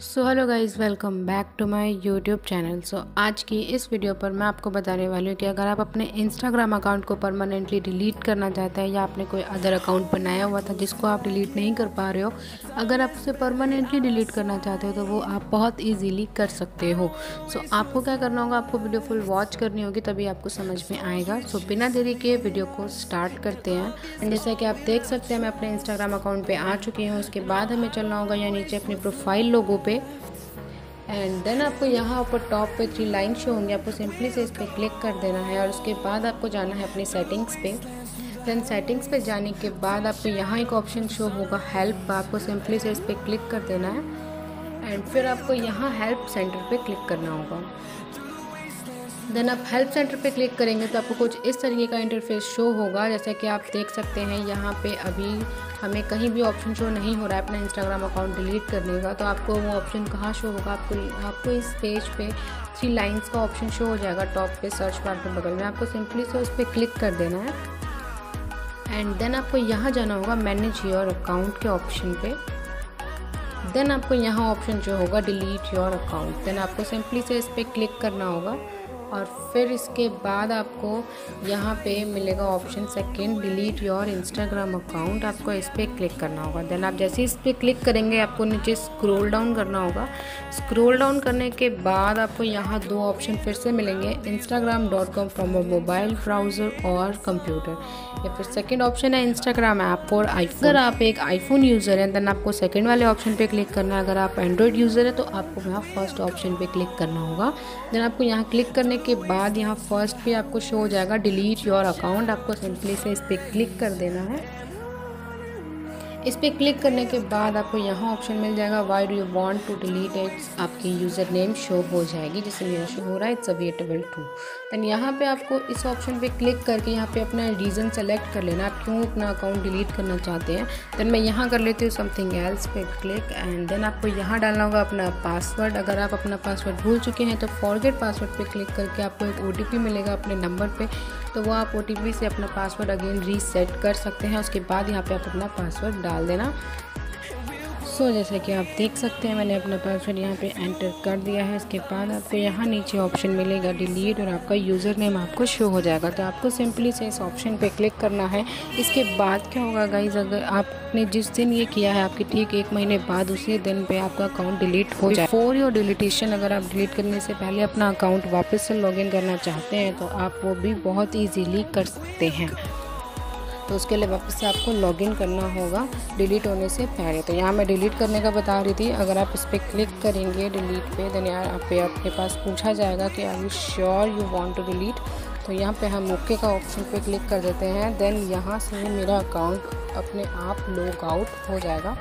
So hello guys welcome back to my YouTube channel so आज की इस video पर मैं आपको बताने वाली हूँ कि अगर आप अपने इंस्टाग्राम अकाउंट को परमानेंटली डिलीट करना चाहते हैं या आपने कोई अदर अकाउंट बनाया हुआ था जिसको आप डिलीट नहीं कर पा रहे हो अगर आप उसे परमानेंटली डिलीट करना चाहते हो तो वो आप बहुत ईजीली कर सकते हो। सो so, आपको क्या करना होगा आपको वीडियो फुल वॉच करनी होगी तभी आपको समझ में आएगा। सो so, बिना देरी के वीडियो को स्टार्ट करते हैं। जैसा कि आप देख सकते हैं मैं अपने इंस्टाग्राम अकाउंट पर आ चुकी हूँ। उसके बाद हमें चलना होगा या नीचे अपनी प्रोफ़ाइल लोगों पे। एंड देन आपको यहाँ ऊपर टॉप पे थ्री लाइन शो होंगे। आपको सिंपली से इस पर क्लिक कर देना है और उसके बाद आपको जाना है अपनी सेटिंग्स पे। देन सेटिंग्स पे जाने के बाद आपको यहाँ एक ऑप्शन शो होगा हेल्प आपको सिंपली से इस पर क्लिक कर देना है। एंड फिर आपको यहाँ हेल्प सेंटर पे क्लिक करना होगा। देन आप हेल्प सेंटर पे क्लिक करेंगे तो आपको कुछ इस तरीके का इंटरफेस शो होगा, जैसे कि आप देख सकते हैं यहाँ पे अभी हमें कहीं भी ऑप्शन शो नहीं हो रहा है अपना इंस्टाग्राम अकाउंट डिलीट करने का तो आपको वो ऑप्शन कहाँ शो होगा? आपको आपको इस पेज पे थ्री लाइंस का ऑप्शन शो हो जाएगा टॉप पे सर्च बार के बगल में। आपको सिंपली से उस पर क्लिक कर देना है। एंड देन आपको यहाँ जाना होगा मैनेज योर अकाउंट के ऑप्शन पर देन आपको यहाँ ऑप्शन जो होगा डिलीट योर अकाउंट देन आपको सिंपली से इस पर क्लिक करना होगा। और फिर इसके बाद आपको यहाँ पे मिलेगा option second delete your Instagram account आपको इस पर क्लिक करना होगा। देन आप जैसे इस पर क्लिक करेंगे, आपको नीचे स्क्रॉल डाउन करना होगा। स्क्रॉल डाउन करने के बाद आपको यहाँ दो ऑप्शन फिर से मिलेंगे Instagram dot com from a mobile browser और कंप्यूटर या फिर सेकेंड ऑप्शन है इंस्टाग्राम ऐप फॉर आईफोन अगर आप एक आईफोन यूज़र हैं देन आपको सेकेंड वाले ऑप्शन पर क्लिक करना है। अगर आप एंड्रॉयड यूज़र है तो आपको यहाँ फ़र्स्ट ऑप्शन पर क्लिक करना होगा। देन आपको यहाँ क्लिक करने के बाद यहाँ फ़र्स्ट पे आपको शो हो जाएगा डिलीट योर अकाउंट आपको सिंपली से इस पर क्लिक कर देना है। इस पर क्लिक करने के बाद आपको यहाँ ऑप्शन मिल जाएगा why do you want to delete its आपकी यूज़र नेम शो हो जाएगी जैसे मेरा शो हो रहा है इट्स अवेटेबल टू देन यहाँ पे आपको इस ऑप्शन पे क्लिक करके यहाँ पे अपना रीज़न सेलेक्ट कर लेना। आप क्यों अपना अकाउंट डिलीट करना चाहते हैं? देन मैं यहाँ कर लेती हूँ समथिंग एल्स पे क्लिक एंड देन आपको यहाँ डालना होगा अपना पासवर्ड अगर आप अपना पासवर्ड भूल चुके हैं तो फॉरगेट पासवर्ड पर क्लिक करके आपको एक ओटीपी मिलेगा अपने नंबर पर तो वो आप ओटीपी से अपना पासवर्ड अगेन रीसेट कर सकते हैं। उसके बाद यहाँ पर आप अपना पासवर्ड डाल डाल देना। सो so, जैसा कि आप देख सकते हैं मैंने अपना पासवर्ड यहाँ पे एंटर कर दिया है। इसके बाद आपको यहाँ नीचे ऑप्शन मिलेगा डिलीट और आपका यूज़र नेम आपको शो हो जाएगा। तो आपको सिंपली से इस ऑप्शन पे क्लिक करना है। इसके बाद क्या होगा गाइज़ अगर आपने जिस दिन ये किया है आपके ठीक एक महीने बाद उसी दिन पे आपका अकाउंट डिलीट हो जाए। फोर योर डिलीटेशन अगर आप डिलीट करने से पहले अपना अकाउंट वापस से लॉगिन करना चाहते हैं तो आप वो भी बहुत ईजीली कर सकते हैं। तो उसके लिए वापस से आपको लॉगिन करना होगा डिलीट होने से पहले। तो यहाँ मैं डिलीट करने का बता रही थी, अगर आप इस पर क्लिक करेंगे डिलीट पे देन यार आप पे आपके पास पूछा जाएगा कि are you sure you want to delete तो यहाँ पे हम ओके का ऑप्शन पे क्लिक कर देते हैं देन यहाँ से मेरा अकाउंट अपने आप लॉग आउट हो जाएगा।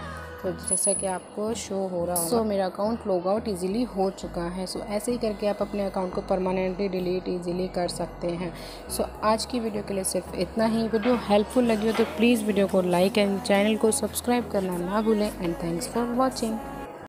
तो जैसा कि आपको शो हो रहा है सो so, मेरा अकाउंट लॉग आउट ईजिली हो चुका है। सो so, ऐसे ही करके आप अपने अकाउंट को परमानेंटली डिलीट ईजिली कर सकते हैं। सो so, आज की वीडियो के लिए सिर्फ़ इतना ही। वीडियो हेल्पफुल लगी हो तो प्लीज़ वीडियो को लाइक एंड चैनल को सब्सक्राइब करना ना भूलें। And thanks for watching